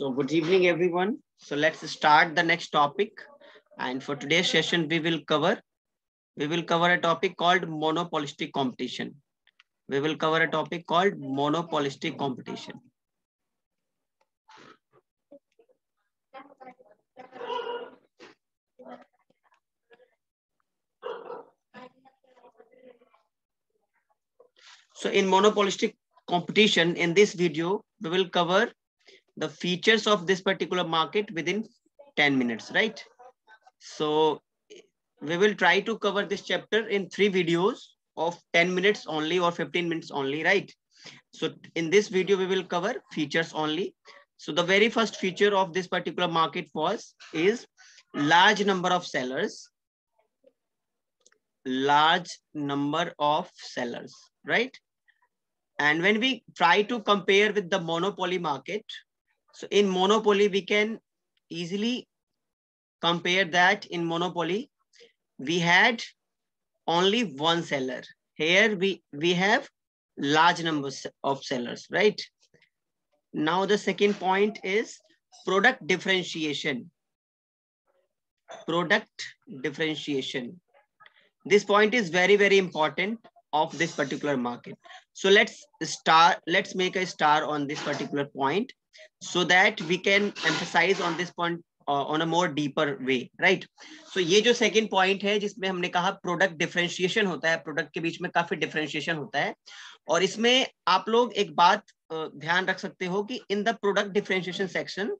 So good evening, everyone. So let's start the next topic. And for today's session, we will cover we will cover a topic called monopolistic competition. We will cover a topic called monopolistic competition. So in monopolistic competition, in this video, we will cover the features of this particular market within 10 minutes, right? So we will try to cover this chapter in three videos of 10 minutes only or 15 minutes only, right? So in this video, we will cover features only. So the very first feature of this particular market was is large number of sellers, large number of sellers, right? And when we try to compare with the monopoly market, so in monopoly, we can easily compare that in monopoly, we had only one seller. Here we, we have large numbers of sellers, right? Now the second point is product differentiation. Product differentiation. This point is very, very important of this particular market. So let's start, let's make a star on this particular point so that we can emphasize on this point on a more deeper way right so ये जो second point है, जिसमें हमने कहा product differentiation होता है product के बीच में काफ़ी डिफरेंशिएशन होता है। और इसमें आप लोग एक बात ध्यान रख सकते हो कि in the product differentiation section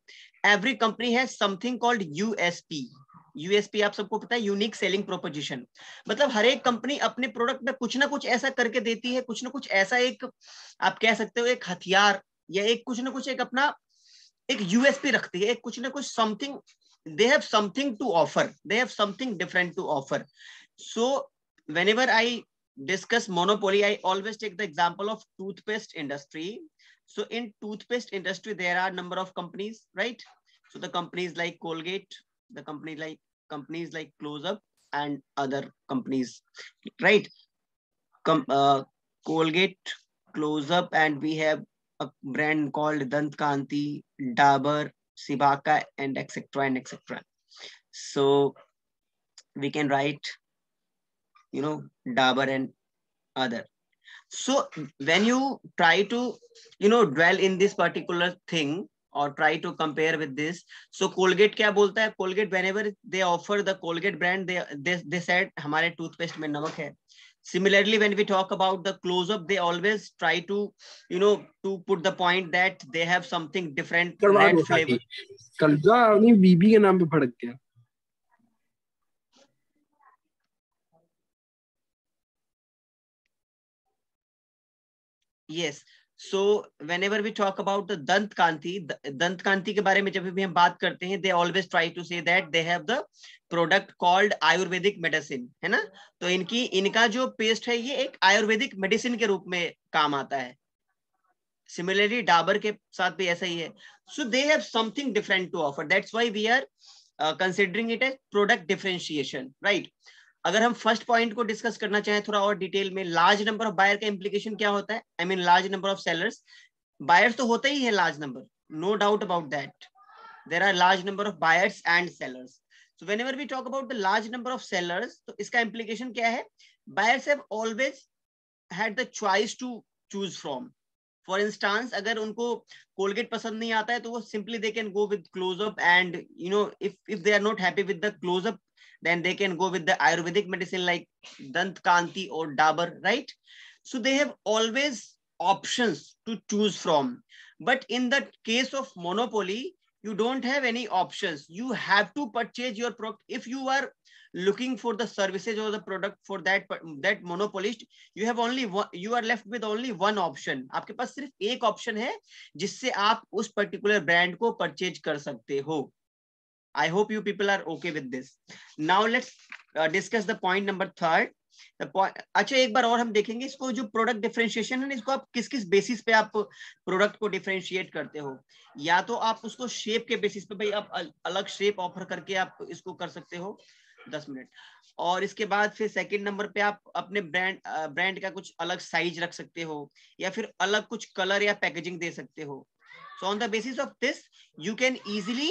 every company has something called USP USP आप सबको पता है यूनिक सेलिंग प्रोपोजिशन मतलब हर एक कंपनी अपने प्रोडक्ट में कुछ ना कुछ ऐसा करके देती है, कुछ ना कुछ ऐसा एक, आप कह सकते हो, एक हथियार या एक कुछ ना कुछ एक अपना एक यूएसपी रखती है, एक कुछ ना कुछ something they have something to offer they have something different to offer so whenever I discuss monopoly I always take the example of toothpaste industry so in toothpaste industry there are number of companies right so the companies like Colgate the company like companies like Closeup and other companies right Colgate Closeup and we have a brand called Dant Kanti, Dabur, Sibaka, and etc. and etc. So we can write, you know, Dabur and other. So when you try to, you know, dwell in this particular thing or try to compare with this, so Colgate क्या बोलता है? Colgate whenever they offer the Colgate brand, they they they said हमारे toothpaste में नमक है. Similarly when we talk about the close up they always try to you know to put the point that they have something different red flavor अपनी बीबी के नाम पे भड़क गया yes so whenever we talk about Dant Kanti Dant कांति के बारे में जब भी हम बात करते हैं they always try to say that they have the product called Ayurvedic medicine है ना तो इनकी, इनका जो पेस्ट है, ये एक आयुर्वेदिक मेडिसिन के रूप में काम आता है। सिमिलरली डाबर के साथ भी ऐसा ही है। So they have something different to offer that's why we are considering it as product differentiation right अगर हम फ़र्स्ट पॉइंट को डिस्कस करना चाहें थोड़ा और डिटेल में लार्ज नंबर ऑफ़ बायर का इम्प्लीकेशन क्या होता है? I mean large number of sellers buyers तो होता ही है large number no doubt about that there are large number of buyers and sellers so whenever we talk about the large number of sellers तो इसका implication क्या है? Buyers always had the choice to choose from for instance अगर उनको Colgate पसंद नहीं आता है तो वो simply they can go with Closeup and you know if if they are not happy with the Closeup then they can go with the ayurvedic medicine like dant kanti or dabur right so they have always options to choose from but in the case of monopoly you don't have any options you have to purchase your product if you are looking for the services or the product for that that monopolist you have only one you are left with only one option आपके पास सिर्फ़ एक option है जिससे आप उस particular brand को purchase कर सकते हो I hope you people are okay with this. Now let's uh, discuss the point number third. The point, अच्छा एक बार और हम देखेंगे इसको जो प्रोडक्ट डिफरेंशिएशन है इसको आप किस किस बेसिस पे आप प्रोडक्ट को डिफरेंशिएट करते हो या तो आप उसको शेप के बेसिस पे भाई आप अलग शेप ऑफ़र करके आप इसको कर सकते हो दस मिनट और इसके बाद फिर सेकंड नंबर पे आप अपने ब्रांड ब्रांड का कुछ अलग साइज़ रख सकते हो या फिर अलग कुछ कलर या पैकेजिंग दे सकते हो so on the basis of this you can easily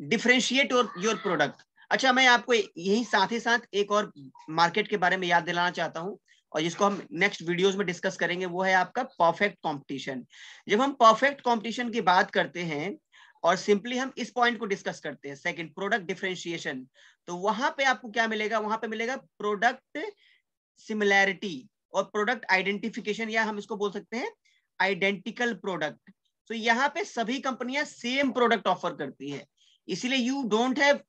differentiate your your product. अच्छा मैं आपको यही साथ ही साथ एक और मार्केट के बारे में याद दिलाना चाहता हूँ और जिसको हम नेक्स्ट वीडियोस में डिस्कस करेंगे, वो है आपका परफेक्ट कंपटीशन जब हम परफेक्ट कंपटीशन की बात करते हैं और सिंपली हम इस पॉइंट को डिस्कस करते हैं सेकंड प्रोडक्ट डिफरेंशिएशन तो वहाँ पे आपको क्या मिलेगा? वहाँ पे मिलेगा प्रोडक्ट सिमिलैरिटी और प्रोडक्ट आइडेंटिफिकेशन या हम इसको बोल सकते हैं आइडेंटिकल प्रोडक्ट तो यहाँ पे सभी कंपनियाँ सेम प्रोडक्ट ऑफ़र करती है। इसीलिए you don't have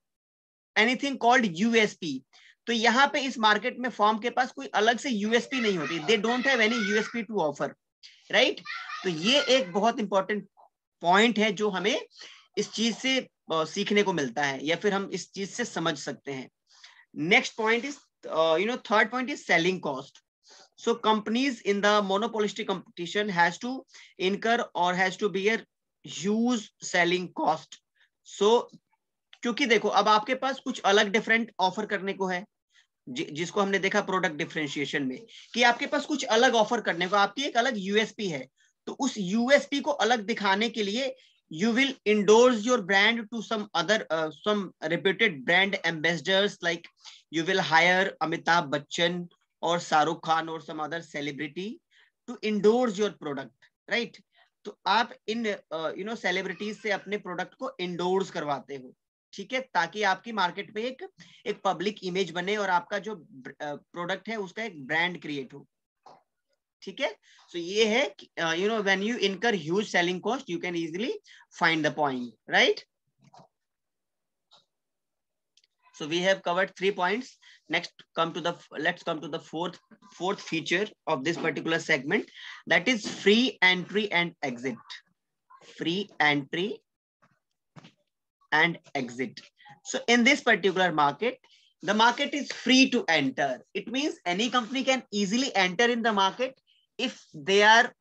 anything called USP तो यहाँ पे इस मार्केट में फॉर्म के पास कोई अलग से यूएसपी नहीं होती। They don't have any USP to offer right तो ये एक बहुत इंपॉर्टेंट पॉइंट है जो हमें इस चीज़ से सीखने को मिलता है या फिर हम इस चीज़ से समझ सकते हैं। Next point is you know third point is selling cost so companies in the monopolistic competition has to incur or has to bear huge selling cost. So so, क्योंकि देखो अब आपके पास कुछ अलग डिफरेंट ऑफ़र करने को है जिसको हमने देखा प्रोडक्ट डिफरेंशिएशन में कि आपके पास कुछ अलग ऑफ़र करने को आपकी एक अलग यूएसपी है तो उस यूएसपी को अलग दिखाने के लिए you will endorse your brand to some other some reputed brand ambassadors like you will hire Amitabh Bachchan और शाहरुख खान और some other celebrity to endorse your product right तो आप इन यू नो सेलिब्रिटीज से अपने प्रोडक्ट को इंडोर्स करवाते हो, ठीक है? ताकि आपकी मार्केट में एक एक पब्लिक इमेज बने और आपका जो प्रोडक्ट है उसका एक ब्रांड क्रिएट हो, ठीक है? सो ये है you know when you incur huge selling cost you can easily find the point right so we have covered three points next come to the let's come to the fourth fourth feature of this particular segment that is free entry and exit free entry and exit so in this particular market the market is free to enter it means any company can easily enter in the market if they are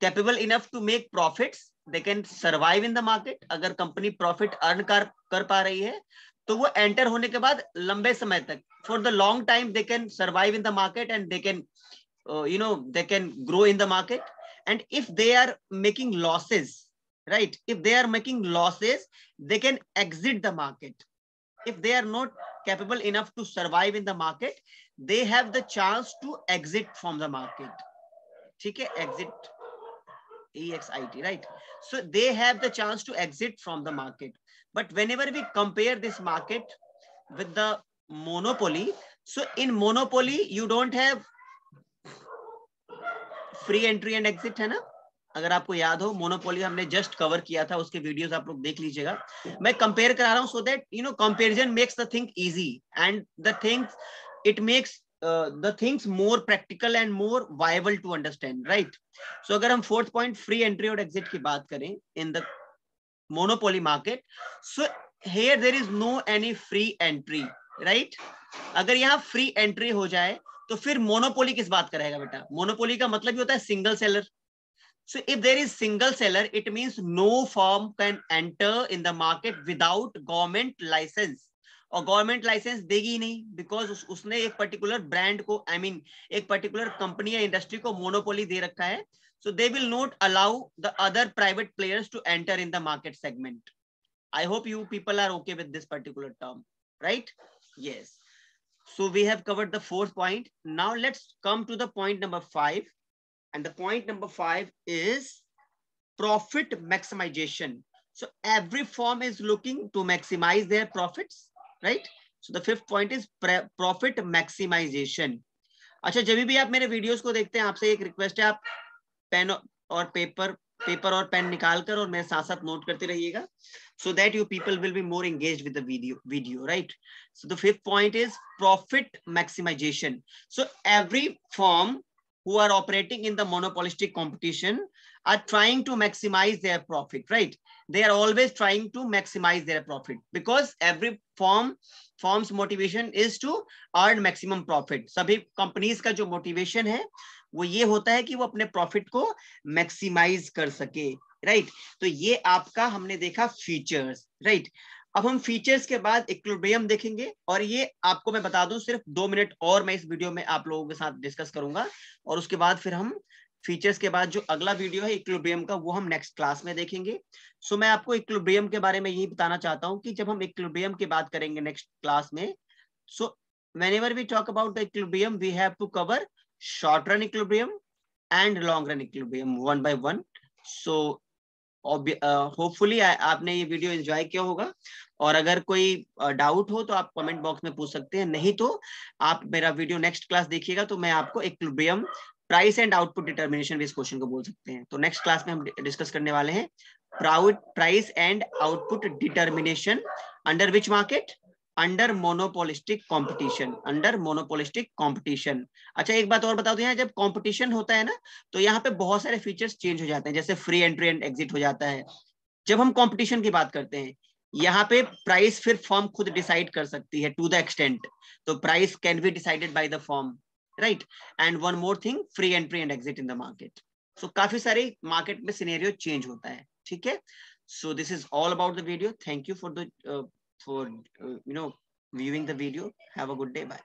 capable enough to make profits they can survive in the market अगर company profit earn कर कर पा रही है तो वो enter होने के बाद लंबे समय तक for the long time they can survive in the market and they can you know they can grow in the market and if they are making losses right if they are making losses they can exit the market if they are not capable enough to survive in the market they have the chance to exit from the market ठीक है? Exit E X I T right so they have the chance to exit from the market but whenever we compare this market with the monopoly, so in monopoly, you don't have free entry and exit है ना? अगर आपको याद हो monopoly हमने just cover किया था, उसके वीडियोस आप लोग देख लीजिएगा। मैं कंपेयर करा रहा हूँ so that you know comparison makes the thing easy and the things it makes the things more practical and more viable to understand right so अगर हम फोर्थ पॉइंट फ्री एंट्री और एग्जिट की बात करें in the monopoly market so here there is no any free entry right अगर यहाँ free entry हो जाए तो फिर मोनोपोली किस बात का रहेगा बेटा मोनोपोली का मतलब ही होता है single seller So if there is single seller, it means no firm can enter in the market without government license. और गवर्नमेंट लाइसेंस देगी ही नहीं बिकॉज़ उस, उसने एक पर्टिकुलर ब्रांड को आई I मीन mean, एक पर्टिकुलर कंपनी या इंडस्ट्री को मोनोपोली दे रखा है so they will not allow the other private players to enter in the market segment I hope you people are okay with this particular term right yes so we have covered the fourth point now let's come to the point number five and the point number five is profit maximization so every firm is looking to maximize their profits right so the fifth point is profit maximization अच्छा जब भी आप मेरे videos को देखते हैं, आपसे एक रिक्वेस्ट है, आप पेन और पेपर पेपर और पेन निकालकर और मेरे साथ साथ नोट करते रहिएगा so that you people will be more engage with you right so the fifth point is profit maximization so every firm who are operating in the monopolistic competition are trying to maximize their profit right they are always trying to maximize their profit because every firm firm's motivation is to earn maximum profit sabhi companies ka jo motivation hai वो ये होता है कि वो अपने profit को maximise कर सके राइट तो ये आपका हमने देखा फीचर्स राइट अब हम फीचर्स के बाद इक्विलिब्रियम देखेंगे और ये आपको मैं बता दूँ, सिर्फ़ दो मिनट और मैं इस वीडियो में आप लोगों के साथ डिस्कस करूँगा। और उसके बाद फिर हम फीचर्स के बाद जो अगला वीडियो है इक्विलिब्रियम का, वो हम नेक्स्ट क्लास में देखेंगे। सो मैं आपको इक्विलिब्रियम के बारे में यही बताना चाहता हूँ कि जब हम इक्विलिब्रियम की बात करेंगे नेक्स्ट क्लास में सो whenever we talk about the equilibrium, we have to cover short run equilibrium and long run equilibrium one by one. So hopefully आपने ये वीडियो एंजॉय किया होगा। और अगर कोई डाउट हो तो आप कमेंट बॉक्स में पूछ सकते हैं। नहीं तो आप मेरा वीडियो नेक्स्ट क्लास देखिएगा तो मैं आपको एक प्राइस एंड आउटपुट डिटर्मिनेशन भी इस क्वेश्चन को बोल सकते हैं। तो नेक्स्ट क्लास में हम डिस्कस करने वाले हैं। Proud price and output determination under which market under monopolistic competition under monopolistic competition अच्छा एक बात और बता दो यहाँ जब कंपटीशन होता है ना तो यहाँ पे बहुत सारे फीचर्स चेंज हो जाते हैं जैसे फ्री एंट्री एंड एग्जिट हो जाता है। जब हम कंपटीशन की बात करते हैं यहाँ पे प्राइस फिर फॉर्म खुद डिसाइड कर सकती है टू द एक्सटेंट तो price can be decided by the firm right and one more thing free entry and exit in the market so काफ़ी सारे मार्केट में सिनेरियो चेंज होता है ठीक है? This is all about the video. Thank you for the uh, for uh, you know viewing the video. Have a good day. Bye